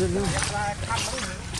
Nhất là.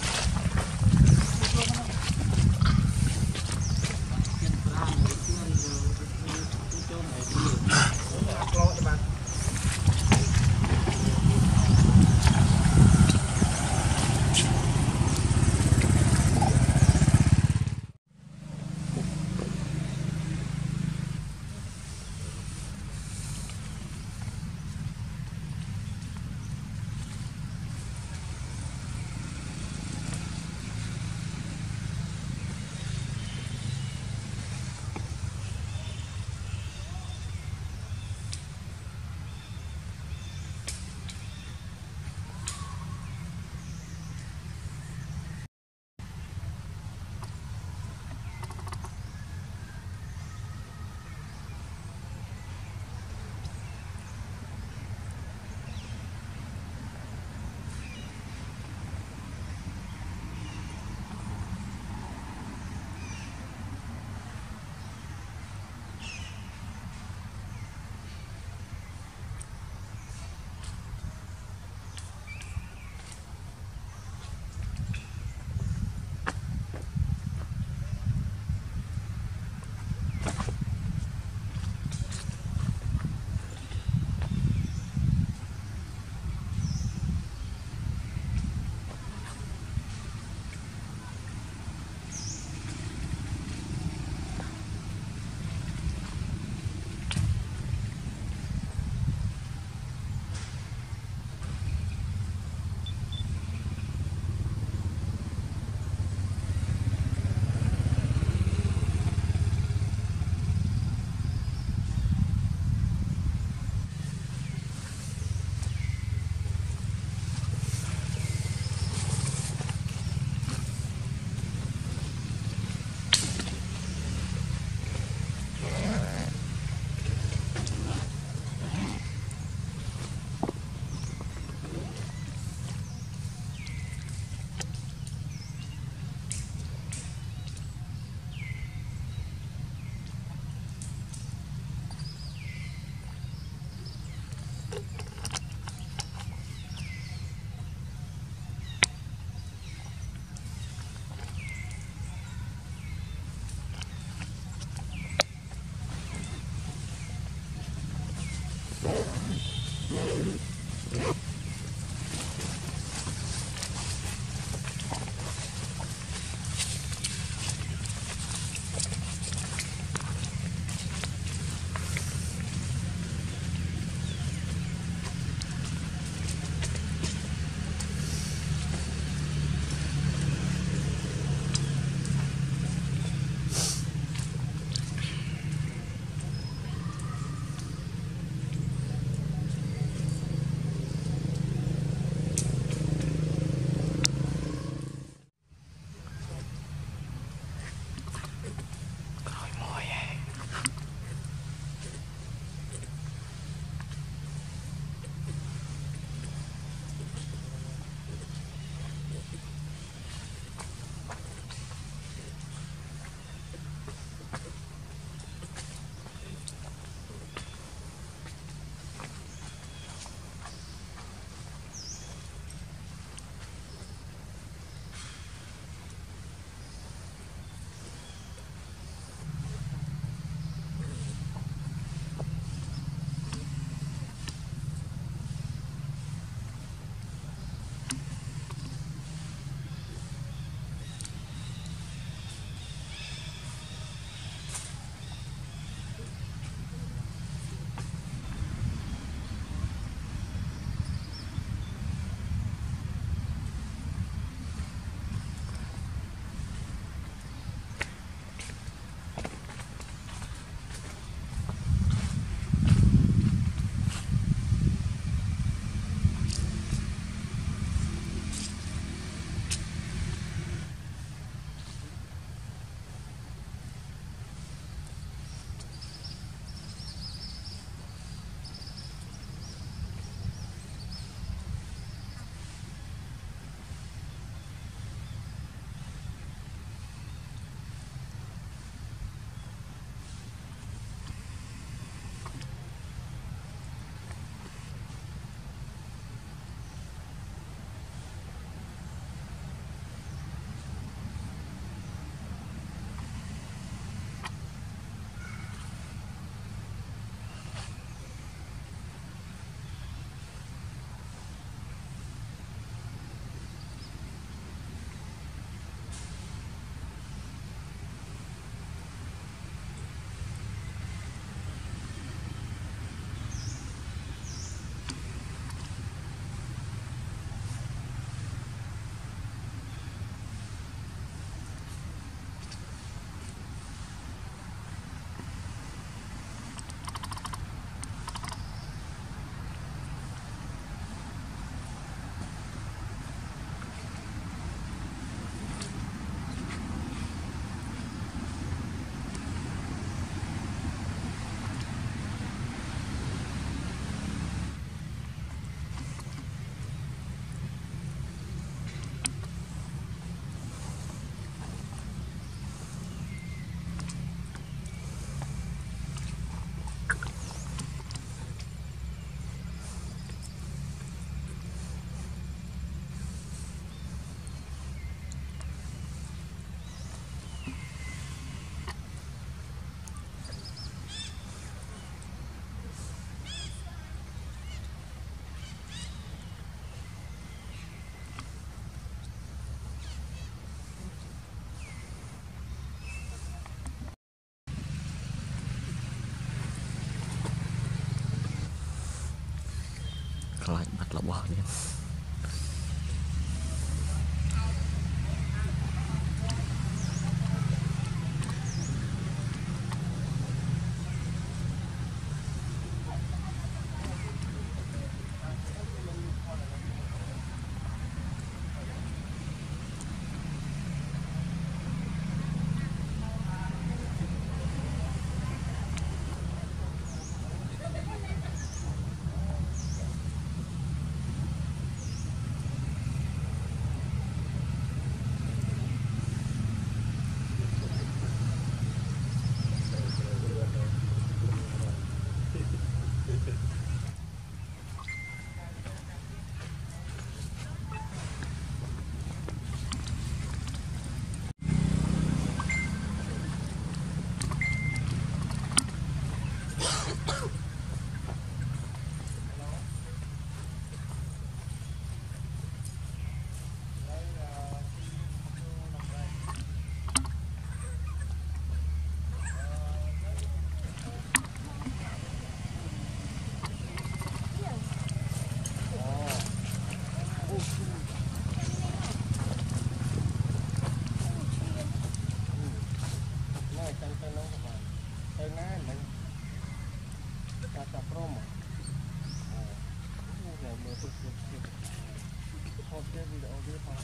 បាត់របស់នេះ ណែចាំទៅនោះក៏បាន ទៅណាមិនកាត់តាព្រមអូអូមើលទុកទុកហត់ទេវីដេអូវាផង